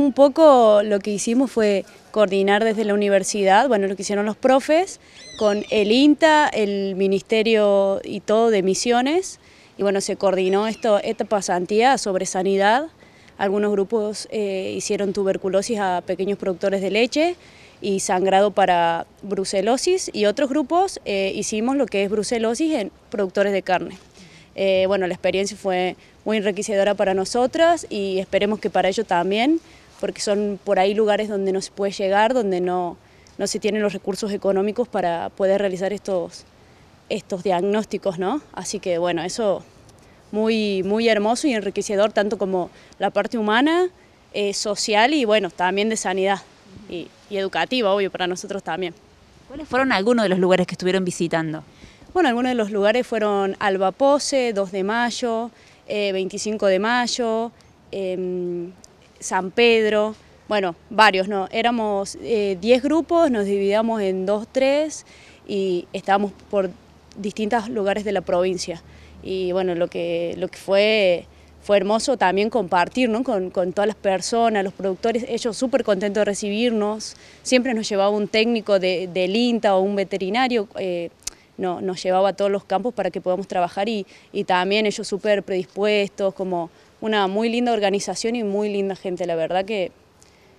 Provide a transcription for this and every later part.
un poco lo que hicimos fue coordinar desde la universidad, bueno, lo que hicieron los profes, con el INTA, el Ministerio y todo de Misiones, y bueno, se coordinó esto, esta pasantía sobre sanidad. Algunos grupos eh, hicieron tuberculosis a pequeños productores de leche y sangrado para brucelosis, y otros grupos eh, hicimos lo que es brucelosis en productores de carne. Eh, bueno, la experiencia fue muy enriquecedora para nosotras y esperemos que para ellos también, porque son por ahí lugares donde no se puede llegar, donde no, no se tienen los recursos económicos para poder realizar estos, estos diagnósticos, ¿no? Así que bueno, eso muy, muy hermoso y enriquecedor, tanto como la parte humana, eh, social y bueno, también de sanidad y, y educativa, obvio, para nosotros también. ¿Cuáles fueron algunos de los lugares que estuvieron visitando? Bueno, algunos de los lugares fueron Alba Pose, 2 de mayo, 25 eh, de mayo, em, San Pedro, bueno, varios, ¿no? Éramos 10 eh, grupos, nos dividíamos en 2, 3 y estábamos por distintos lugares de la provincia. Y bueno, lo que, lo que fue, fue hermoso también compartir ¿no? con, con todas las personas, los productores, ellos súper contentos de recibirnos. Siempre nos llevaba un técnico de, del INTA o un veterinario. Eh, no, nos llevaba a todos los campos para que podamos trabajar y, y también ellos súper predispuestos, como una muy linda organización y muy linda gente, la verdad que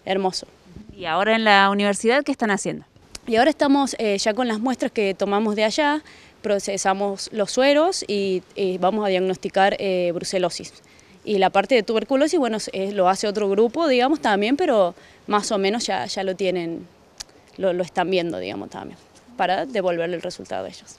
hermoso. ¿Y ahora en la universidad qué están haciendo? Y ahora estamos eh, ya con las muestras que tomamos de allá, procesamos los sueros y, y vamos a diagnosticar eh, brucelosis. Y la parte de tuberculosis, bueno, es, lo hace otro grupo, digamos, también, pero más o menos ya, ya lo tienen, lo, lo están viendo, digamos, también para devolverle el resultado a ellos.